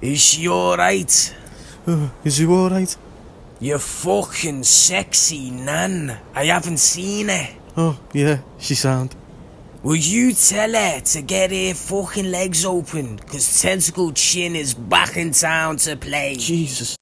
Is she alright? Uh, is she alright? You fucking sexy nan. I haven't seen her. Oh, yeah, she sound. Will you tell her to get her fucking legs open? Cause Tentacle Chin is back in town to play. Jesus.